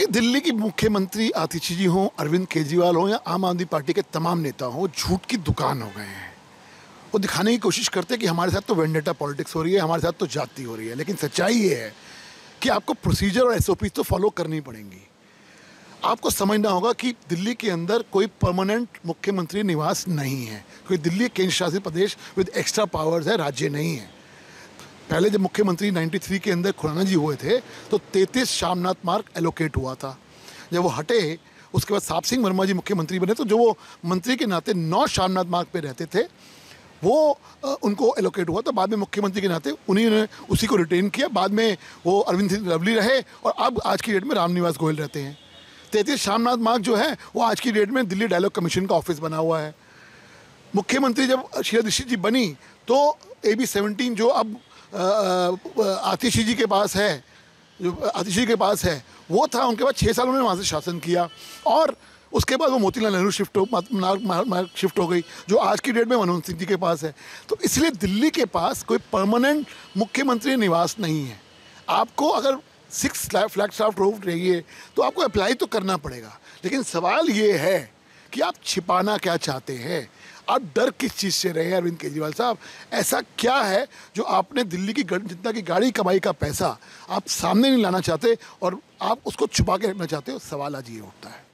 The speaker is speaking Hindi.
देखिए, दिल्ली की मुख्यमंत्री आतिशी जी हों, अरविंद केजरीवाल हों या आम आदमी पार्टी के तमाम नेता हों, झूठ की दुकान हो गए हैं। वो दिखाने की कोशिश करते हैं कि हमारे साथ तो वेंडेटा पॉलिटिक्स हो रही है, हमारे साथ तो जाति हो रही है, लेकिन सच्चाई ये है कि आपको प्रोसीजर और एस तो फॉलो करनी पड़ेंगी। आपको समझना होगा कि दिल्ली के अंदर कोई परमानेंट मुख्यमंत्री निवास नहीं है। क्योंकि दिल्ली केंद्र शासित प्रदेश विद एक्स्ट्रा पावर्स है, राज्य नहीं है। पहले जब मुख्यमंत्री 93 के अंदर खुराना जी हुए थे तो 33 शामनाथ मार्ग एलोकेट हुआ था। जब वो हटे, उसके बाद साप सिंह वर्मा जी मुख्यमंत्री बने तो जो वो मंत्री के नाते नौ शामनाथ मार्ग पे रहते थे, वो उनको एलोकेट हुआ था। बाद में मुख्यमंत्री के नाते उन्हीं ने उसी को रिटेन किया। बाद में वो अरविंद सिंह लवली रहे और अब आज की डेट में रामनिवास गोयल रहते हैं। तैतीस शामनाथ मार्ग जो है, वो आज की डेट में दिल्ली डायलॉग कमीशन का ऑफ़िस बना हुआ है। मुख्यमंत्री जब शीला दीक्षित जी बनी तो ए बी सेवनटीन जो अब आतिशी जी के पास है, जो आतिशी के पास है, वो था, उनके बाद छः साल उन्होंने वहाँ से शासन किया, और उसके बाद वो मोतीलाल नेहरू शिफ्ट हो शिफ्ट हो गई, जो आज की डेट में मनमोहन सिंह जी के पास है। तो इसलिए दिल्ली के पास कोई परमानेंट मुख्यमंत्री निवास नहीं है। आपको अगर सिक्स फ्लैग स्टाफ रोड रहिए तो आपको अप्लाई तो करना पड़ेगा। लेकिन सवाल ये है कि आप छिपाना क्या चाहते हैं? आप डर किस चीज़ से रहे हैं, अरविंद केजरीवाल साहब? ऐसा क्या है जो आपने दिल्ली की जितना की गाड़ी कमाई का पैसा आप सामने नहीं लाना चाहते और आप उसको छुपा के रखना चाहते हो? सवाल आज ये उठता है।